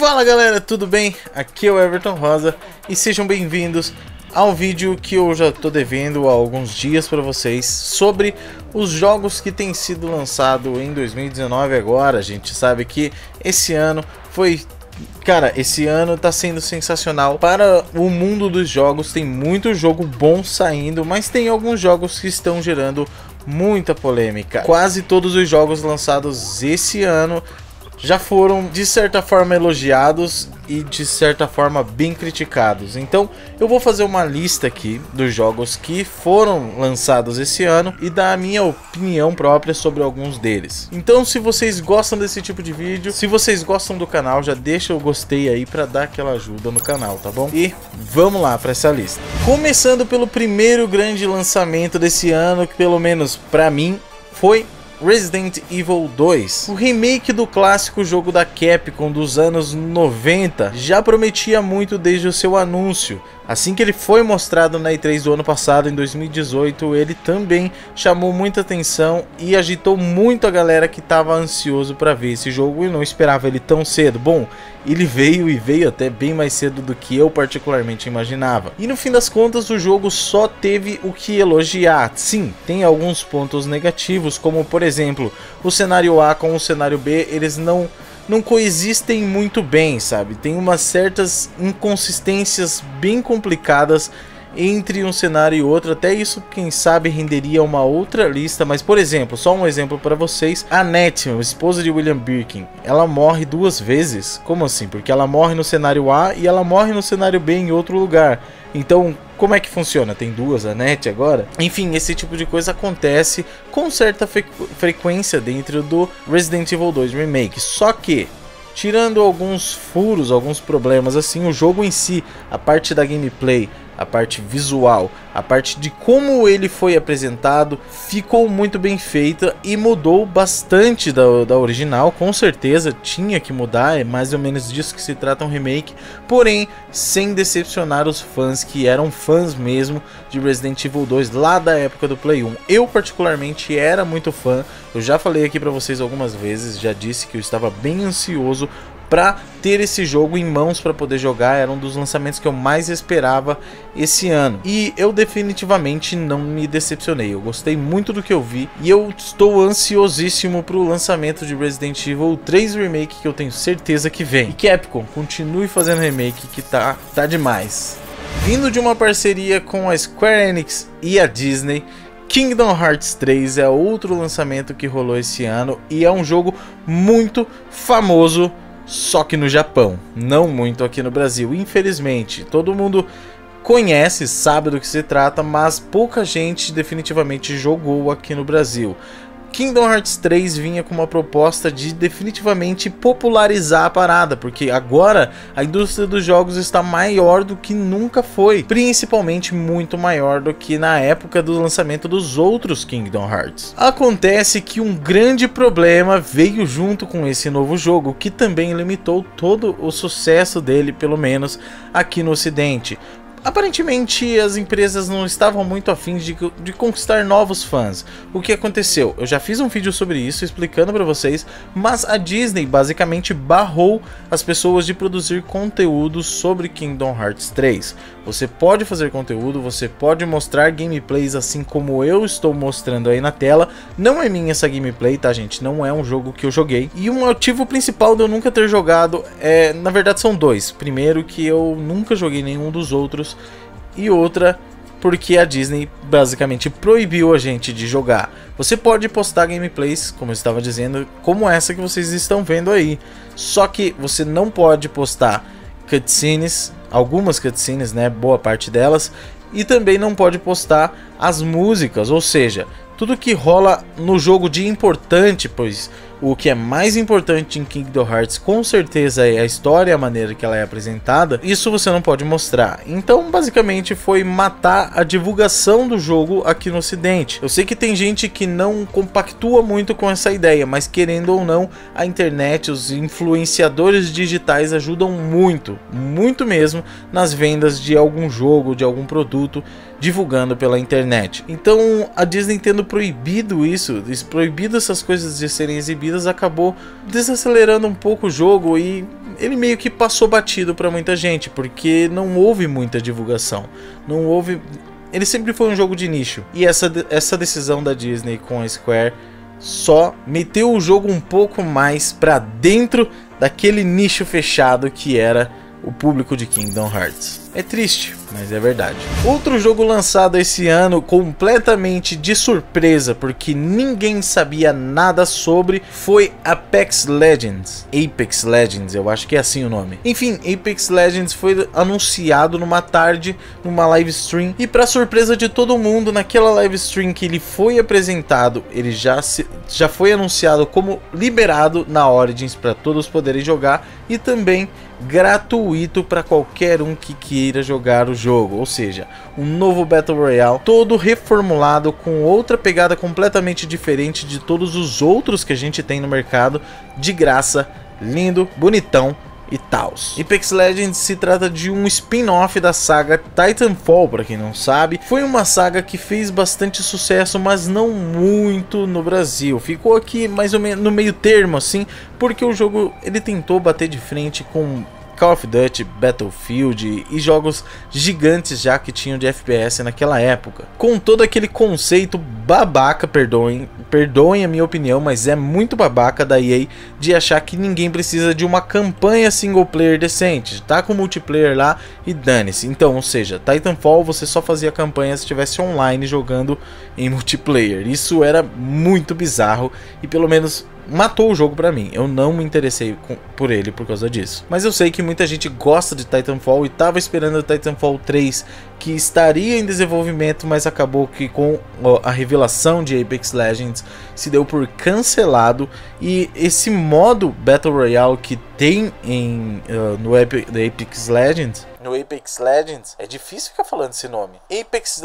Fala galera, tudo bem? Aqui é o Everton Rosa e sejam bem-vindos ao vídeo que eu já tô devendo há alguns dias para vocês sobre os jogos que têm sido lançados em 2019 agora. A gente sabe que esse ano foi Cara, esse ano tá sendo sensacional para o mundo dos jogos. Tem muito jogo bom saindo, mas tem alguns jogos que estão gerando muita polêmica. Quase todos os jogos lançados esse ano já foram de certa forma elogiados e de certa forma bem criticados. Então eu vou fazer uma lista aqui dos jogos que foram lançados esse ano e dar a minha opinião própria sobre alguns deles. Então se vocês gostam desse tipo de vídeo, se vocês gostam do canal, já deixa o gostei aí para dar aquela ajuda no canal, tá bom? E vamos lá para essa lista. Começando pelo primeiro grande lançamento desse ano, que pelo menos para mim foi Resident Evil 2. O remake do clássico jogo da Capcom dos anos 90 já prometia muito desde o seu anúncio, Assim que ele foi mostrado na E3 do ano passado, em 2018, ele também chamou muita atenção e agitou muito a galera que estava ansioso para ver esse jogo e não esperava ele tão cedo. Bom, ele veio e veio até bem mais cedo do que eu particularmente imaginava. E no fim das contas, o jogo só teve o que elogiar. Sim, tem alguns pontos negativos, como por exemplo, o cenário A com o cenário B, eles não não coexistem muito bem, sabe? Tem umas certas inconsistências bem complicadas entre um cenário e outro. Até isso, quem sabe, renderia uma outra lista. Mas, por exemplo, só um exemplo para vocês: a Annette, esposa de William Birkin, ela morre duas vezes. Como assim? Porque ela morre no cenário A e ela morre no cenário B em outro lugar. Então, como é que funciona? Tem duas Annette agora? Enfim, esse tipo de coisa acontece com certa fre frequência dentro do Resident Evil 2 Remake. Só que tirando alguns furos, alguns problemas assim, o jogo em si, a parte da gameplay, a parte visual, a parte de como ele foi apresentado ficou muito bem feita e mudou bastante da, da original, com certeza tinha que mudar, é mais ou menos disso que se trata um remake, porém sem decepcionar os fãs que eram fãs mesmo de Resident Evil 2 lá da época do Play 1. Eu particularmente era muito fã, eu já falei aqui para vocês algumas vezes, já disse que eu estava bem ansioso para ter esse jogo em mãos para poder jogar. Era um dos lançamentos que eu mais esperava esse ano. E eu definitivamente não me decepcionei. Eu gostei muito do que eu vi e eu estou ansiosíssimo para o lançamento de Resident Evil 3 Remake que eu tenho certeza que vem. E Capcom, continue fazendo remake que tá, tá demais. Vindo de uma parceria com a Square Enix e a Disney, Kingdom Hearts 3 é outro lançamento que rolou esse ano e é um jogo muito famoso só que no Japão, não muito aqui no Brasil, infelizmente. Todo mundo conhece, sabe do que se trata, mas pouca gente definitivamente jogou aqui no Brasil. Kingdom Hearts 3 vinha com uma proposta de definitivamente popularizar a parada, porque agora a indústria dos jogos está maior do que nunca foi, principalmente muito maior do que na época do lançamento dos outros Kingdom Hearts. Acontece que um grande problema veio junto com esse novo jogo, que também limitou todo o sucesso dele, pelo menos aqui no ocidente aparentemente as empresas não estavam muito afins de, de, conquistar novos fãs. O que aconteceu? Eu já fiz um vídeo sobre isso explicando para vocês, mas a Disney basicamente barrou as pessoas de produzir conteúdo sobre Kingdom Hearts 3. Você pode fazer conteúdo, você pode mostrar gameplays assim como eu estou mostrando aí na tela. Não é minha essa gameplay, tá gente? Não é um jogo que eu joguei. E o motivo principal de eu nunca ter jogado é, na verdade são dois. Primeiro que eu nunca joguei nenhum dos outros e outra porque a Disney basicamente proibiu a gente de jogar. Você pode postar gameplays, como eu estava dizendo, como essa que vocês estão vendo aí. Só que você não pode postar cutscenes, algumas cutscenes, né, boa parte delas, e também não pode postar as músicas, ou seja, tudo que rola no jogo de importante, pois o que é mais importante em Kingdom Hearts com certeza é a história, a maneira que ela é apresentada. Isso você não pode mostrar. Então, basicamente, foi matar a divulgação do jogo aqui no Ocidente. Eu sei que tem gente que não compactua muito com essa ideia, mas querendo ou não, a internet, os influenciadores digitais ajudam muito, muito mesmo, nas vendas de algum jogo, de algum produto divulgando pela internet. Então, a Disney tendo proibido isso, proibido essas coisas de serem exibidas, acabou desacelerando um pouco o jogo e ele meio que passou batido para muita gente, porque não houve muita divulgação. Não houve. Ele sempre foi um jogo de nicho. E essa, essa decisão da Disney com a Square só meteu o jogo um pouco mais para dentro daquele nicho fechado que era o público de Kingdom Hearts. É triste, mas é verdade. Outro jogo lançado esse ano completamente de surpresa, porque ninguém sabia nada sobre, foi Apex Legends. Apex Legends, eu acho que é assim o nome. Enfim, Apex Legends foi anunciado numa tarde, numa live stream, e para surpresa de todo mundo, naquela live stream que ele foi apresentado, ele já, se, já foi anunciado como liberado na Origins para todos poderem jogar e também gratuito para qualquer um que queira jogar o jogo, ou seja, um novo Battle Royale todo reformulado com outra pegada completamente diferente de todos os outros que a gente tem no mercado, de graça, lindo, bonitão e tals. Apex Legends se trata de um spin-off da saga Titanfall, para quem não sabe. Foi uma saga que fez bastante sucesso, mas não muito no Brasil. Ficou aqui mais ou menos no meio termo assim, porque o jogo ele tentou bater de frente com Call of Duty, Battlefield e jogos gigantes já que tinham de FPS naquela época. Com todo aquele conceito babaca, perdoem, perdoem a minha opinião, mas é muito babaca da EA de achar que ninguém precisa de uma campanha single player decente. Tá com multiplayer lá e dane-se. Então, ou seja, Titanfall você só fazia campanha se estivesse online jogando em multiplayer. Isso era muito bizarro e pelo menos matou o jogo para mim. Eu não me interessei com, por ele por causa disso. Mas eu sei que muita gente gosta de Titanfall e tava esperando o Titanfall 3 que estaria em desenvolvimento, mas acabou que com a revelação de Apex Legends se deu por cancelado e esse modo Battle Royale que tem em uh, no Apex Legends, no Apex Legends, é difícil ficar falando esse nome. Apex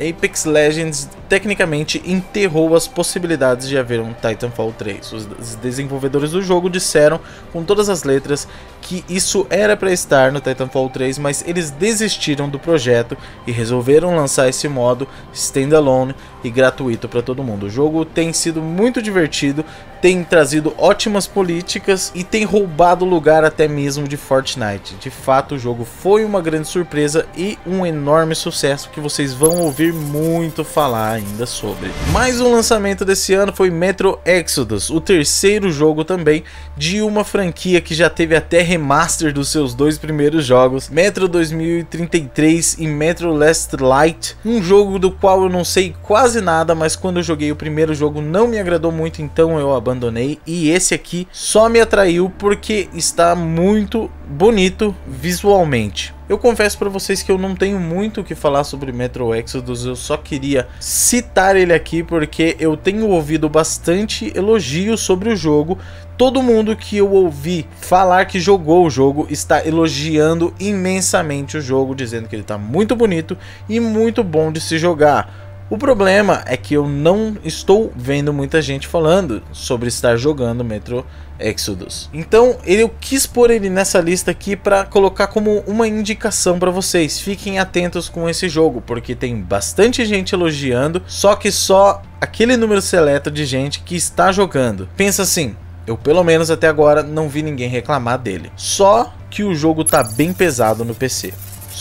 Apex Legends tecnicamente enterrou as possibilidades de haver um Titanfall 3. Os desenvolvedores do jogo disseram com todas as letras que isso era para estar no Titanfall 3, mas eles desistiram do projeto e resolveram lançar esse modo standalone e gratuito para todo mundo. O jogo tem sido muito divertido, tem trazido ótimas políticas e tem roubado lugar até mesmo de Fortnite. De fato, o jogo foi uma grande surpresa e um enorme sucesso que vocês vão ouvir muito falar ainda sobre. Mais um lançamento desse ano foi Metro Exodus, o terceiro jogo também de uma franquia que já teve até remaster dos seus dois primeiros jogos, Metro 2033 e Metro Last Light, um jogo do qual eu não sei quase nada, mas quando eu joguei o primeiro jogo não me agradou muito, então eu abandonei, e esse aqui só me atraiu porque está muito bonito visualmente. Eu confesso para vocês que eu não tenho muito o que falar sobre Metro Exodus, eu só queria citar ele aqui porque eu tenho ouvido bastante elogios sobre o jogo. Todo mundo que eu ouvi falar que jogou o jogo está elogiando imensamente o jogo, dizendo que ele está muito bonito e muito bom de se jogar. O problema é que eu não estou vendo muita gente falando sobre estar jogando Metro Exodus. Então eu quis pôr ele nessa lista aqui para colocar como uma indicação para vocês. Fiquem atentos com esse jogo, porque tem bastante gente elogiando, só que só aquele número seleto de gente que está jogando. Pensa assim, eu pelo menos até agora não vi ninguém reclamar dele. Só que o jogo tá bem pesado no PC.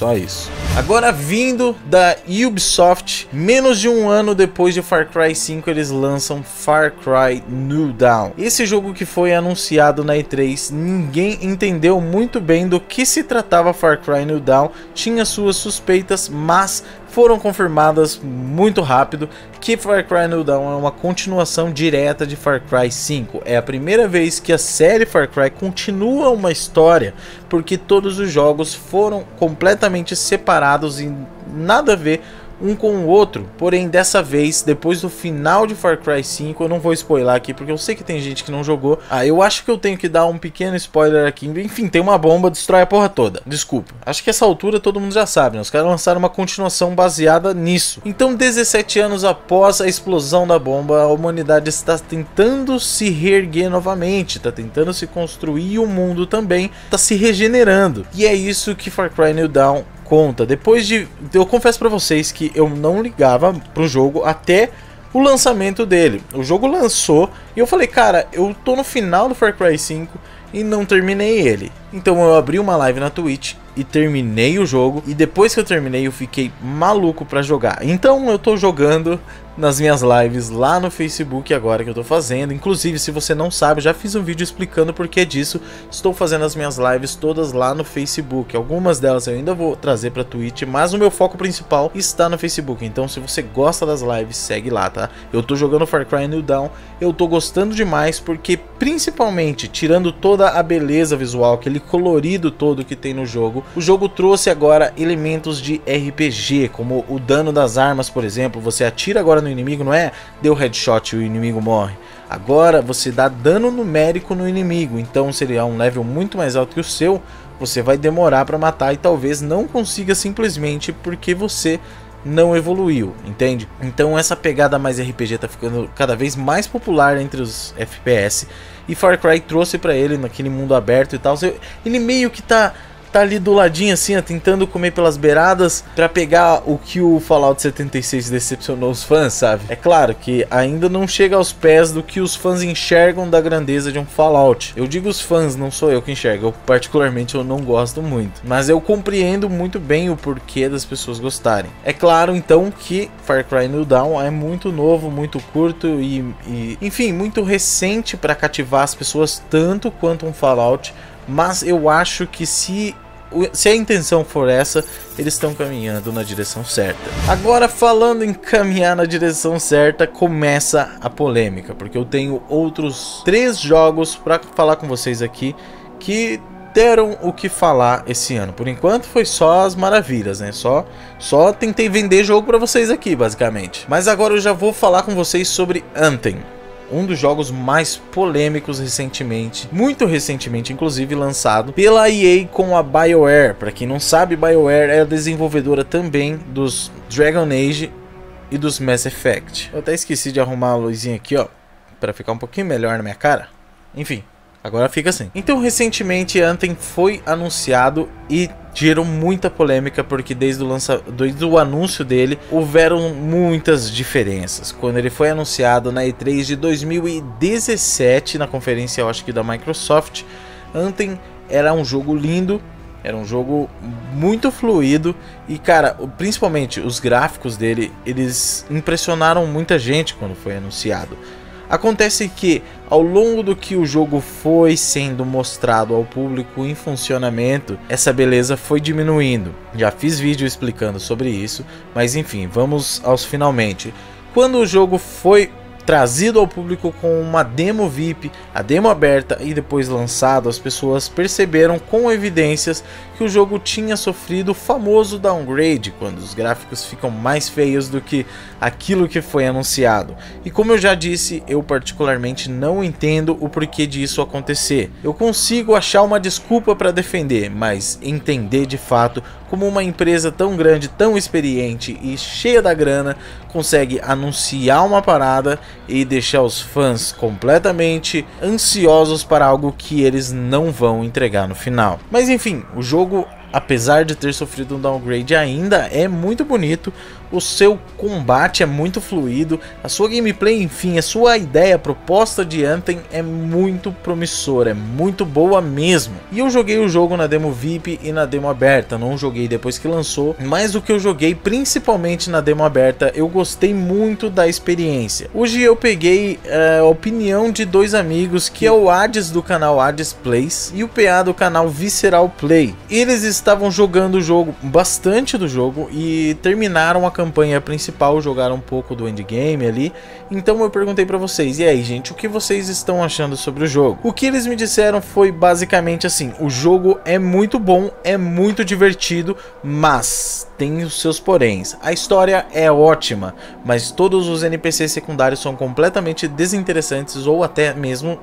Só isso. Agora vindo da Ubisoft, menos de um ano depois de Far Cry 5, eles lançam Far Cry New Dawn. Esse jogo que foi anunciado na E3, ninguém entendeu muito bem do que se tratava Far Cry New Dawn, tinha suas suspeitas, mas foram confirmadas muito rápido que Far Cry New Dawn é uma continuação direta de Far Cry 5. É a primeira vez que a série Far Cry continua uma história, porque todos os jogos foram completamente separados e nada a ver um com o outro. Porém, dessa vez, depois do final de Far Cry 5, eu não vou spoiler aqui porque eu sei que tem gente que não jogou. Ah, eu acho que eu tenho que dar um pequeno spoiler aqui. Enfim, tem uma bomba, destrói a porra toda. Desculpa. Acho que essa altura todo mundo já sabe, né? Os caras lançaram uma continuação baseada nisso. Então, 17 anos após a explosão da bomba, a humanidade está tentando se reerguer novamente, está tentando se construir e o mundo também está se regenerando. E é isso que Far Cry New Dawn conta. Depois de. Eu confesso para vocês que eu não ligava pro jogo até o lançamento dele. O jogo lançou e eu falei, cara, eu tô no final do Far Cry 5 e não terminei ele. Então eu abri uma live na Twitch e terminei o jogo. E depois que eu terminei, eu fiquei maluco para jogar. Então eu tô jogando nas minhas lives lá no Facebook agora que eu tô fazendo. Inclusive, se você não sabe, já fiz um vídeo explicando por que disso. Estou fazendo as minhas lives todas lá no Facebook. Algumas delas eu ainda vou trazer para Twitch, mas o meu foco principal está no Facebook. Então, se você gosta das lives, segue lá, tá? Eu tô jogando Far Cry New Dawn. Eu tô gostando demais porque principalmente tirando toda a beleza visual, aquele colorido todo que tem no jogo, o jogo trouxe agora elementos de RPG, como o dano das armas, por exemplo. Você atira agora no inimigo, não é deu headshot e o inimigo morre. Agora você dá dano numérico no inimigo, então se ele é um level muito mais alto que o seu, você vai demorar para matar e talvez não consiga simplesmente porque você não evoluiu, entende? Então essa pegada mais RPG tá ficando cada vez mais popular entre os FPS e Far Cry trouxe para ele naquele mundo aberto e tal. Ele meio que tá tá ali do ladinho assim, ó, tentando comer pelas beiradas para pegar o que o Fallout 76 decepcionou os fãs, sabe? É claro que ainda não chega aos pés do que os fãs enxergam da grandeza de um Fallout. Eu digo os fãs, não sou eu que enxergo, eu particularmente eu não gosto muito, mas eu compreendo muito bem o porquê das pessoas gostarem. É claro então que Far Cry New Dawn é muito novo, muito curto e, e enfim, muito recente para cativar as pessoas tanto quanto um Fallout mas eu acho que se se a intenção for essa, eles estão caminhando na direção certa. Agora, falando em caminhar na direção certa, começa a polêmica, porque eu tenho outros três jogos para falar com vocês aqui que deram o que falar esse ano. Por enquanto foi só as maravilhas, né? Só só tentei vender jogo para vocês aqui, basicamente. Mas agora eu já vou falar com vocês sobre Anthem um dos jogos mais polêmicos recentemente, muito recentemente inclusive lançado pela EA com a BioWare. Para quem não sabe, BioWare é a desenvolvedora também dos Dragon Age e dos Mass Effect. Eu até esqueci de arrumar a luzinha aqui, ó, para ficar um pouquinho melhor na minha cara. Enfim, Agora fica assim. Então, recentemente, Anthem foi anunciado e gerou muita polêmica porque desde o, lança... desde o anúncio dele houveram muitas diferenças. Quando ele foi anunciado na E3 de 2017, na conferência, eu acho que da Microsoft, Anthem era um jogo lindo, era um jogo muito fluido e, cara, principalmente os gráficos dele, eles impressionaram muita gente quando foi anunciado. Acontece que ao longo do que o jogo foi sendo mostrado ao público em funcionamento, essa beleza foi diminuindo. Já fiz vídeo explicando sobre isso, mas enfim, vamos aos finalmente. Quando o jogo foi trazido ao público com uma demo VIP, a demo aberta e depois lançado, as pessoas perceberam com evidências que o jogo tinha sofrido o famoso downgrade, quando os gráficos ficam mais feios do que aquilo que foi anunciado. E como eu já disse, eu particularmente não entendo o porquê disso acontecer. Eu consigo achar uma desculpa para defender, mas entender de fato como uma empresa tão grande, tão experiente e cheia da grana consegue anunciar uma parada e deixar os fãs completamente ansiosos para algo que eles não vão entregar no final. Mas enfim, o jogo apesar de ter sofrido um downgrade, ainda é muito bonito. O seu combate é muito fluido, a sua gameplay, enfim, a sua ideia, a proposta de Anthem é muito promissora, é muito boa mesmo. E eu joguei o jogo na demo VIP e na demo aberta, não joguei depois que lançou, mas o que eu joguei principalmente na demo aberta, eu gostei muito da experiência. Hoje eu peguei é, a opinião de dois amigos, que é o Hades do canal Hades Plays e o PA do canal Visceral Play. Eles estavam jogando o jogo, bastante do jogo, e terminaram a campanha principal, jogaram um pouco do endgame ali. Então eu perguntei para vocês, e aí gente, o que vocês estão achando sobre o jogo? O que eles me disseram foi basicamente assim, o jogo é muito bom, é muito divertido, mas tem os seus poréns. A história é ótima, mas todos os NPCs secundários são completamente desinteressantes ou até mesmo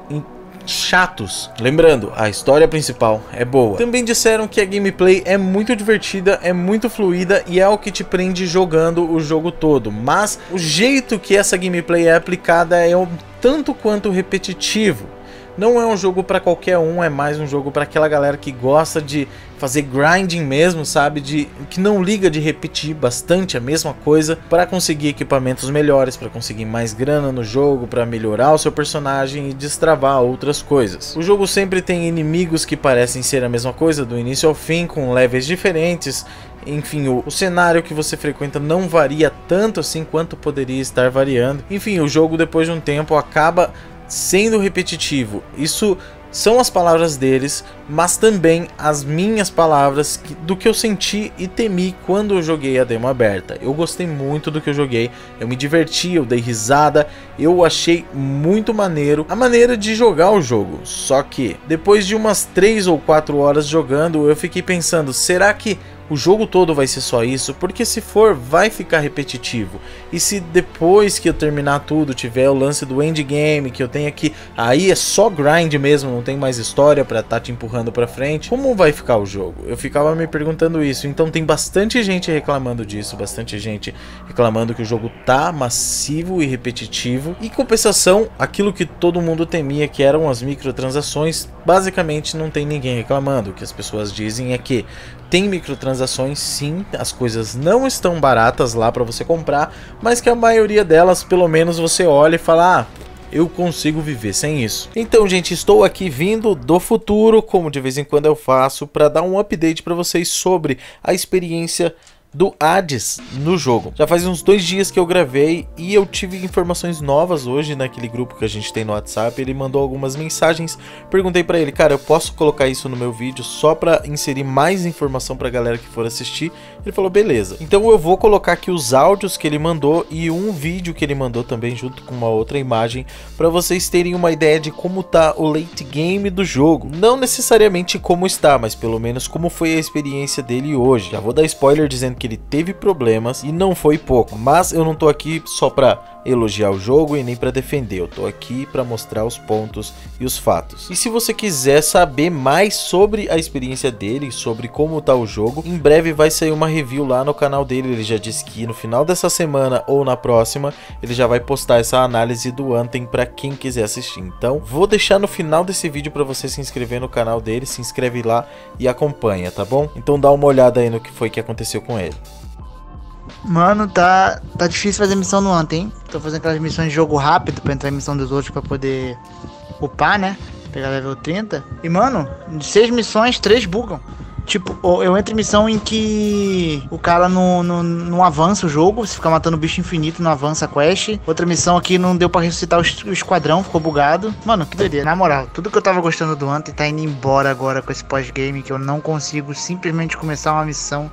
chatos. Lembrando, a história principal é boa. Também disseram que a gameplay é muito divertida, é muito fluida e é o que te prende jogando o jogo todo. Mas o jeito que essa gameplay é aplicada é um tanto quanto repetitivo. Não é um jogo para qualquer um, é mais um jogo para aquela galera que gosta de fazer grinding mesmo, sabe? De que não liga de repetir bastante a mesma coisa para conseguir equipamentos melhores, para conseguir mais grana no jogo, para melhorar o seu personagem e destravar outras coisas. O jogo sempre tem inimigos que parecem ser a mesma coisa do início ao fim, com levels diferentes enfim, o, o, cenário que você frequenta não varia tanto assim quanto poderia estar variando. Enfim, o jogo depois de um tempo acaba sendo repetitivo. Isso são as palavras deles, mas também as minhas palavras do que eu senti e temi quando eu joguei a demo aberta. Eu gostei muito do que eu joguei, eu me diverti, eu dei risada, eu achei muito maneiro a maneira de jogar o jogo. Só que depois de umas 3 ou 4 horas jogando, eu fiquei pensando, será que o jogo todo vai ser só isso, porque se for, vai ficar repetitivo. E se depois que eu terminar tudo tiver o lance do endgame, que eu tenha que. Aí é só grind mesmo, não tem mais história para estar tá te empurrando para frente, como vai ficar o jogo? Eu ficava me perguntando isso. Então tem bastante gente reclamando disso, bastante gente reclamando que o jogo tá massivo e repetitivo. E compensação, aquilo que todo mundo temia, que eram as microtransações, basicamente não tem ninguém reclamando. O que as pessoas dizem é que tem microtransações sim, as coisas não estão baratas lá para você comprar, mas que a maioria delas, pelo menos você olha e fala: "Ah, eu consigo viver sem isso. Então, gente, estou aqui vindo do futuro, como de vez em quando eu faço, para dar um update para vocês sobre a experiência do Hades no jogo. Já faz uns dois dias que eu gravei e eu tive informações novas hoje naquele grupo que a gente tem no WhatsApp. Ele mandou algumas mensagens. Perguntei para ele, cara, eu posso colocar isso no meu vídeo só para inserir mais informação para a galera que for assistir? Ele falou, beleza. Então eu vou colocar aqui os áudios que ele mandou e um vídeo que ele mandou também junto com uma outra imagem para vocês terem uma ideia de como tá o late game do jogo. Não necessariamente como está, mas pelo menos como foi a experiência dele hoje. Já vou dar spoiler dizendo que ele teve problemas e não foi pouco. Mas eu não tô aqui só pra elogiar o jogo e nem para defender, eu tô aqui para mostrar os pontos e os fatos. E se você quiser saber mais sobre a experiência dele, sobre como tá o jogo, em breve vai sair uma review lá no canal dele, ele já disse que no final dessa semana ou na próxima, ele já vai postar essa análise do Anthem para quem quiser assistir. Então, vou deixar no final desse vídeo para você se inscrever no canal dele, se inscreve lá e acompanha, tá bom? Então dá uma olhada aí no que foi que aconteceu com ele. Mano, tá, tá difícil fazer missão no Ant, hein? Tô fazendo aquelas missões de jogo rápido pra entrar em missão dos outros pra poder upar, né? Pegar level 30. E, mano, de seis missões, três bugam. Tipo, eu entro em missão em que o cara não, não, não avança o jogo, você fica matando bicho infinito, não avança a quest. Outra missão aqui não deu pra ressuscitar o, esquadrão, ficou bugado. Mano, que doideira. Na moral, tudo que eu tava gostando do Ant tá indo embora agora com esse pós-game, que eu não consigo simplesmente começar uma missão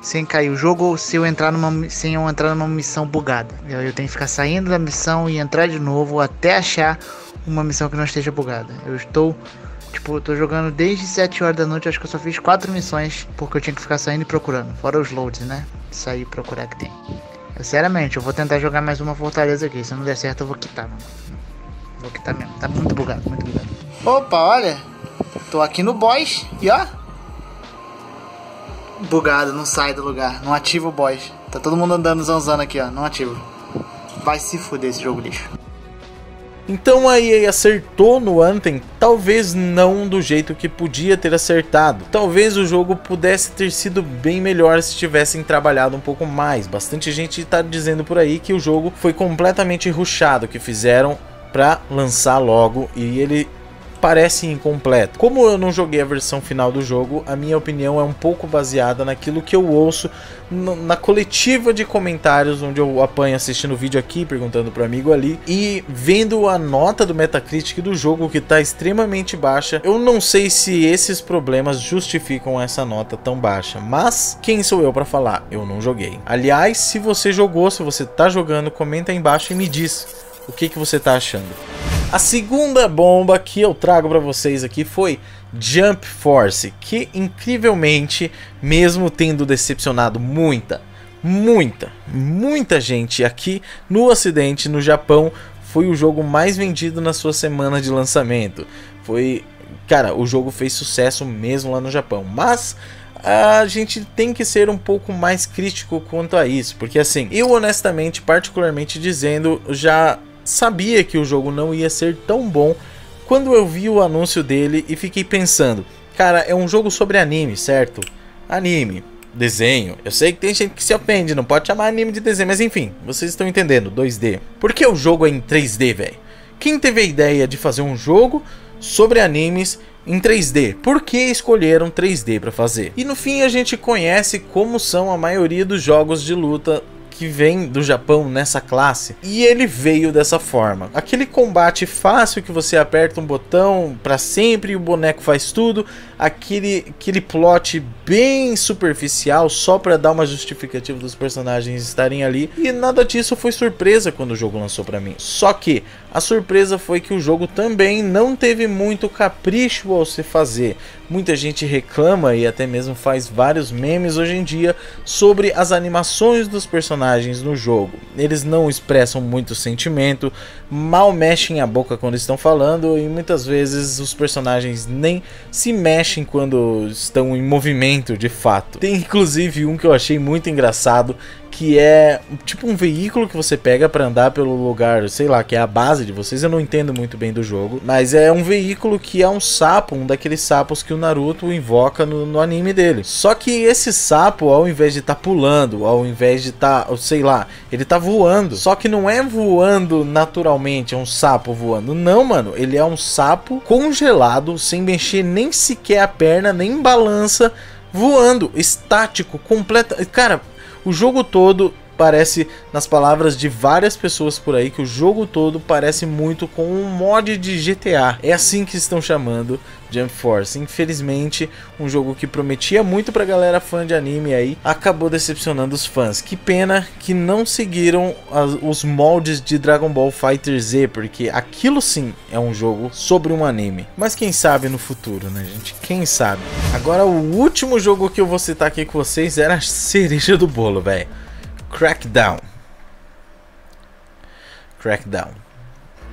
sem cair o jogo ou se eu entrar numa, sem eu entrar numa missão bugada. Eu, eu tenho que ficar saindo da missão e entrar de novo até achar uma missão que não esteja bugada. Eu estou Tipo, eu tô jogando desde 7 horas da noite, acho que eu só fiz 4 missões, porque eu tinha que ficar saindo e procurando. Fora os loads, né? Sair e procurar que tem. Eu, sinceramente, eu vou tentar jogar mais uma fortaleza aqui. Se não der certo, eu vou quitar, mano. Vou quitar mesmo. Tá muito bugado, muito bugado. Opa, olha. Tô aqui no boss e ó bugado, não sai do lugar, não ativa o boss. Tá todo mundo andando zanzando aqui, ó, não ativa. Vai se fuder esse jogo lixo. Então a EA acertou no Anthem, talvez não do jeito que podia ter acertado. Talvez o jogo pudesse ter sido bem melhor se tivessem trabalhado um pouco mais. Bastante gente está dizendo por aí que o jogo foi completamente rushado, que fizeram para lançar logo e ele parece incompleto. Como eu não joguei a versão final do jogo, a minha opinião é um pouco baseada naquilo que eu ouço na coletiva de comentários, onde eu apanho assistindo o vídeo aqui, perguntando pro amigo ali, e vendo a nota do Metacritic do jogo que tá extremamente baixa. Eu não sei se esses problemas justificam essa nota tão baixa, mas quem sou eu para falar? Eu não joguei. Aliás, se você jogou, se você tá jogando, comenta aí embaixo e me diz o que, que você tá achando. A segunda bomba que eu trago para vocês aqui foi Jump Force, que incrivelmente, mesmo tendo decepcionado muita, muita, muita gente aqui no ocidente, no Japão, foi o jogo mais vendido na sua semana de lançamento. Foi, cara, o jogo fez sucesso mesmo lá no Japão, mas a gente tem que ser um pouco mais crítico quanto a isso, porque assim, eu honestamente, particularmente dizendo, já sabia que o jogo não ia ser tão bom quando eu vi o anúncio dele e fiquei pensando, cara, é um jogo sobre anime, certo? Anime, desenho. Eu sei que tem gente que se ofende, não pode chamar anime de desenho, mas enfim, vocês estão entendendo, 2D. Por que o jogo é em 3D, velho? Quem teve a ideia de fazer um jogo sobre animes em 3D. Por que escolheram 3D para fazer? E no fim a gente conhece como são a maioria dos jogos de luta que vem do Japão nessa classe. E ele veio dessa forma. Aquele combate fácil que você aperta um botão para sempre e o boneco faz tudo. Aquele, aquele plot bem superficial só para dar uma justificativa dos personagens estarem ali. E nada disso foi surpresa quando o jogo lançou para mim. Só que a surpresa foi que o jogo também não teve muito capricho ao se fazer. Muita gente reclama e até mesmo faz vários memes hoje em dia sobre as animações dos personagens no jogo. Eles não expressam muito sentimento, mal mexem a boca quando estão falando e muitas vezes os personagens nem se mexem quando estão em movimento de fato. Tem inclusive um que eu achei muito engraçado que é tipo um veículo que você pega para andar pelo lugar, sei lá, que é a base de vocês. Eu não entendo muito bem do jogo, mas é um veículo que é um sapo, um daqueles sapos que o Naruto invoca no, no anime dele. Só que esse sapo, ao invés de estar tá pulando, ao invés de estar, tá, sei lá, ele tá voando. Só que não é voando naturalmente, é um sapo voando. Não, mano, ele é um sapo congelado, sem mexer nem sequer a perna, nem balança voando, estático, completo. Cara, jogo todo parece, nas palavras de várias pessoas por aí, que o jogo todo parece muito com um mod de GTA. É assim que estão chamando Jump Force. Infelizmente, um jogo que prometia muito pra galera fã de anime aí, acabou decepcionando os fãs. Que pena que não seguiram as, os moldes de Dragon Ball Fighter Z, porque aquilo sim é um jogo sobre um anime. Mas quem sabe no futuro, né, gente? Quem sabe? Agora, o último jogo que eu vou citar aqui com vocês era a cereja do bolo, velho. Crackdown. Crackdown.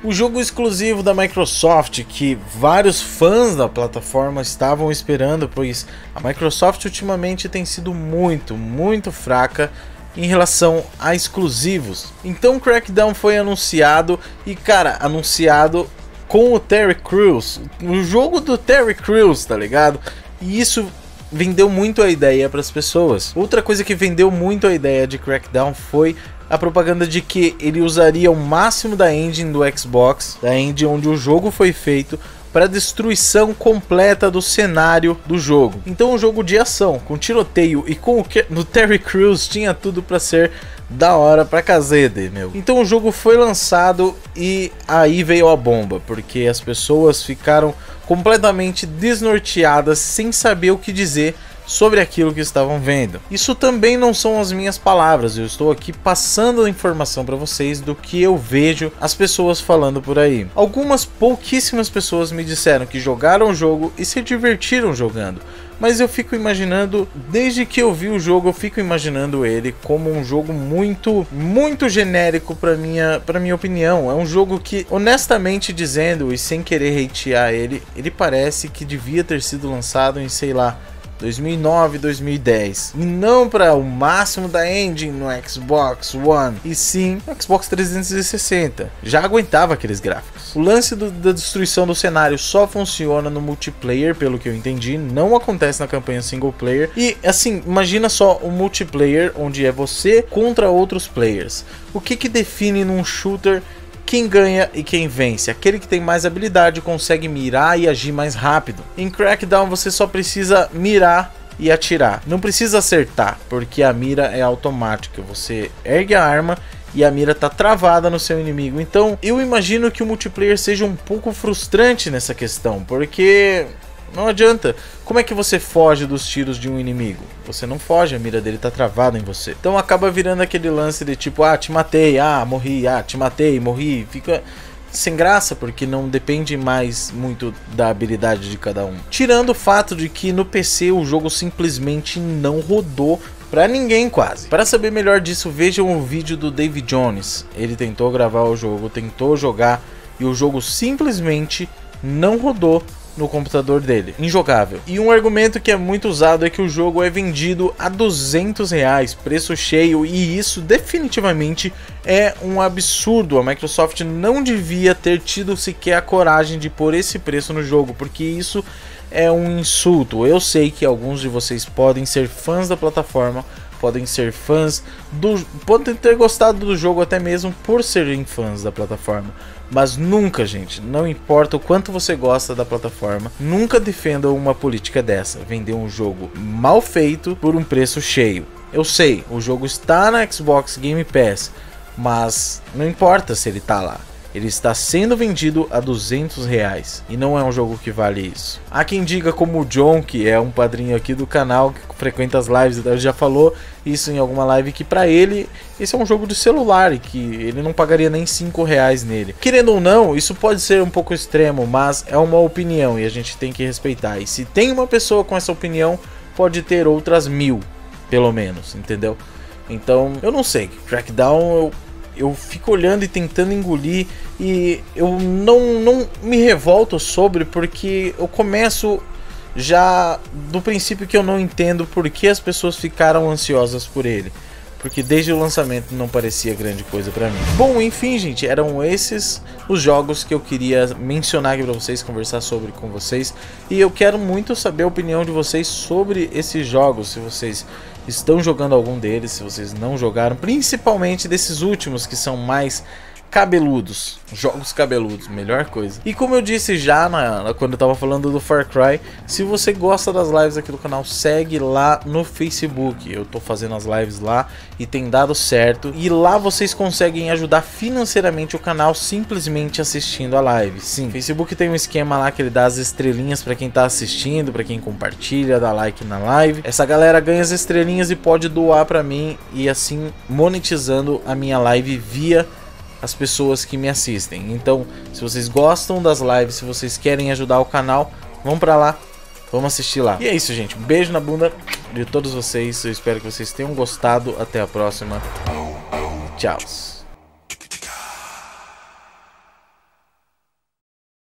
O jogo exclusivo da Microsoft que vários fãs da plataforma estavam esperando, pois a Microsoft ultimamente tem sido muito, muito fraca em relação a exclusivos. Então Crackdown foi anunciado e cara, anunciado com o Terry Crews, o jogo do Terry Crews, tá ligado? E isso vendeu muito a ideia para as pessoas. Outra coisa que vendeu muito a ideia de Crackdown foi a propaganda de que ele usaria o máximo da engine do Xbox, da engine onde o jogo foi feito, para destruição completa do cenário do jogo. Então, um jogo de ação, com tiroteio e com o que no Terry Crews tinha tudo para ser da hora pra cazede, meu. Então o jogo foi lançado e aí veio a bomba, porque as pessoas ficaram completamente desnorteadas, sem saber o que dizer sobre aquilo que estavam vendo. Isso também não são as minhas palavras, eu estou aqui passando a informação para vocês do que eu vejo as pessoas falando por aí. Algumas pouquíssimas pessoas me disseram que jogaram o jogo e se divertiram jogando mas eu fico imaginando, desde que eu vi o jogo, eu fico imaginando ele como um jogo muito, muito genérico para minha, para minha opinião. É um jogo que, honestamente dizendo e sem querer hatear ele, ele parece que devia ter sido lançado em, sei lá, 2009, 2010. E não para o máximo da engine no Xbox One, e sim no Xbox 360. Já aguentava aqueles gráficos. O lance do, da destruição do cenário só funciona no multiplayer, pelo que eu entendi, não acontece na campanha single player. E assim, imagina só o multiplayer onde é você contra outros players. O que que define num shooter quem ganha e quem vence. Aquele que tem mais habilidade consegue mirar e agir mais rápido. Em Crackdown você só precisa mirar e atirar. Não precisa acertar, porque a mira é automática. Você ergue a arma e a mira tá travada no seu inimigo. Então, eu imagino que o multiplayer seja um pouco frustrante nessa questão, porque não adianta. Como é que você foge dos tiros de um inimigo? Você não foge, a mira dele tá travada em você. Então acaba virando aquele lance de tipo, ah, te matei, ah, morri, ah, te matei, morri. Fica sem graça, porque não depende mais muito da habilidade de cada um. Tirando o fato de que no PC o jogo simplesmente não rodou para ninguém quase. Para saber melhor disso, vejam o vídeo do David Jones. Ele tentou gravar o jogo, tentou jogar e o jogo simplesmente não rodou no computador dele. Injogável. E um argumento que é muito usado é que o jogo é vendido a 200 reais, preço cheio, e isso definitivamente é um absurdo. A Microsoft não devia ter tido sequer a coragem de pôr esse preço no jogo, porque isso é um insulto. Eu sei que alguns de vocês podem ser fãs da plataforma, podem ser fãs do. podem ter gostado do jogo até mesmo por serem fãs da plataforma. Mas nunca, gente, não importa o quanto você gosta da plataforma, nunca defenda uma política dessa, vender um jogo mal feito por um preço cheio. Eu sei, o jogo está na Xbox Game Pass, mas não importa se ele está lá. Ele está sendo vendido a 200 reais e não é um jogo que vale isso. Há quem diga como o John, que é um padrinho aqui do canal, que frequenta as lives, ele já falou isso em alguma live, que para ele esse é um jogo de celular e que ele não pagaria nem 5 reais nele. Querendo ou não, isso pode ser um pouco extremo, mas é uma opinião e a gente tem que respeitar. E se tem uma pessoa com essa opinião, pode ter outras mil, pelo menos, entendeu? Então, eu não sei. Crackdown, eu eu fico olhando e tentando engolir e eu não, não me revolto sobre porque eu começo já do princípio que eu não entendo por que as pessoas ficaram ansiosas por ele. Porque desde o lançamento não parecia grande coisa para mim. Bom, enfim, gente, eram esses os jogos que eu queria mencionar aqui para vocês, conversar sobre com vocês. E eu quero muito saber a opinião de vocês sobre esses jogos, se vocês estão jogando algum deles, se vocês não jogaram, principalmente desses últimos que são mais cabeludos, jogos cabeludos, melhor coisa. E como eu disse já na, quando eu tava falando do Far Cry, se você gosta das lives aqui do canal, segue lá no Facebook. Eu tô fazendo as lives lá e tem dado certo. E lá vocês conseguem ajudar financeiramente o canal simplesmente assistindo a live. Sim, Facebook tem um esquema lá que ele dá as estrelinhas para quem tá assistindo, para quem compartilha, dá like na live. Essa galera ganha as estrelinhas e pode doar para mim e assim monetizando a minha live via as pessoas que me assistem. Então, se vocês gostam das lives, se vocês querem ajudar o canal, vão para lá, vamos assistir lá. E é isso, gente. Beijo na bunda de todos vocês. Eu espero que vocês tenham gostado. Até a próxima. Tchau.